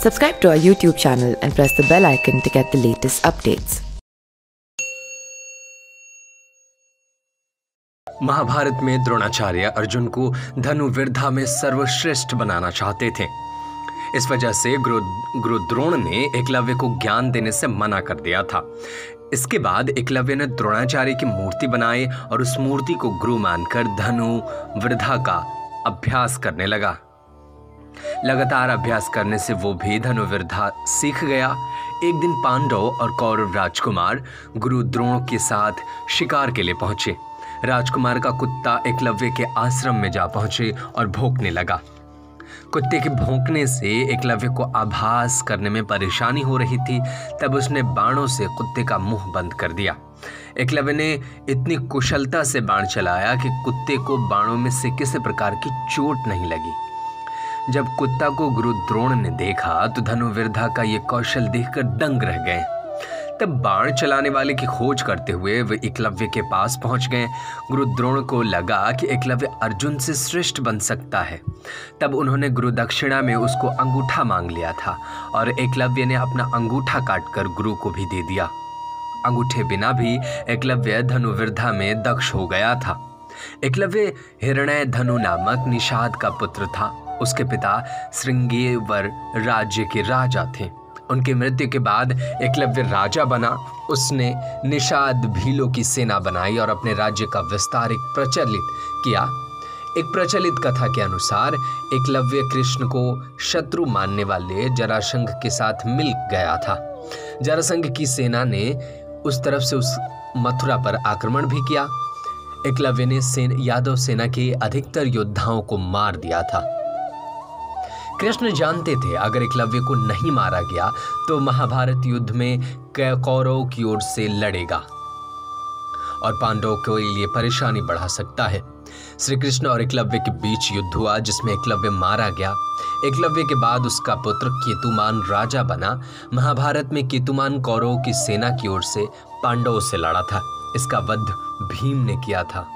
Subscribe to our YouTube channel and press the bell icon to get the latest updates. Mahabharat में द्रोणाचार्य अर्जुन को धनुर्विद्या में सर्वश्रेष्ठ बनाना चाहते थे। इस वजह से गुरु द्रोण ने एकलव्य को ज्ञान देने से मना कर दिया था। इसके बाद एकलव्य ने द्रोणाचार्य की मूर्ति बनाई और उस मूर्ति को गुरु मानकर धनु वृद्धा का अभ्यास करने लगा। लगातार अभ्यास करने से वो भी धनुर्विद्या सीख गया। एक दिन पांडव और कौरव राजकुमार गुरु द्रोण के साथ शिकार के लिए पहुँचे। राजकुमार का कुत्ता एकलव्य के आश्रम में जा पहुँचे और भोंकने लगा। कुत्ते के भौंकने से एकलव्य को आभास करने में परेशानी हो रही थी। तब उसने बाणों से कुत्ते का मुँह बंद कर दिया। एकलव्य ने इतनी कुशलता से बाण चलाया कि कुत्ते को बाणों में से किसी प्रकार की चोट नहीं लगी। जब कुत्ता को गुरु द्रोण ने देखा तो धनुर्विद्या का ये कौशल देखकर दंग रह गए। तब बाण चलाने वाले की खोज करते हुए वे एकलव्य के पास पहुँच गए। गुरु द्रोण को लगा कि एकलव्य अर्जुन से श्रेष्ठ बन सकता है। तब उन्होंने गुरु दक्षिणा में उसको अंगूठा मांग लिया था और एकलव्य ने अपना अंगूठा काटकर गुरु को भी दे दिया। अंगूठे बिना भी एकलव्य धनुर्विद्या में दक्ष हो गया था। एकलव्य हिरणय धनु नामक निषाद का पुत्र था। उसके पिता श्रृंगेवर राज्य के राजा थे। उनकी मृत्यु के बाद एकलव्य राजा बना। उसने निषाद भीलों की सेना बनाई और अपने राज्य का विस्तार एक प्रचलित किया। एक प्रचलित कथा के अनुसार एकलव्य कृष्ण को शत्रु मानने वाले जरासंघ के साथ मिल गया था। जरासंघ की सेना ने उस तरफ़ से उस मथुरा पर आक्रमण भी किया। एकलव्य ने सेन, यादव सेना के अधिकतर योद्धाओं को मार दिया था। कृष्ण जानते थे, अगर एकलव्य को नहीं मारा गया तो महाभारत युद्ध में कौरव की ओर से लड़ेगा। और पांडवों के लिए परेशानी बढ़ा सकता है। श्री कृष्ण और एकलव्य के बीच युद्ध हुआ, जिसमें एकलव्य मारा गया। एकलव्य के बाद उसका पुत्र केतुमान राजा बना। महाभारत में केतुमान कौरव की सेना की ओर से पांडवों से लड़ा था। इसका वध भीम ने किया था।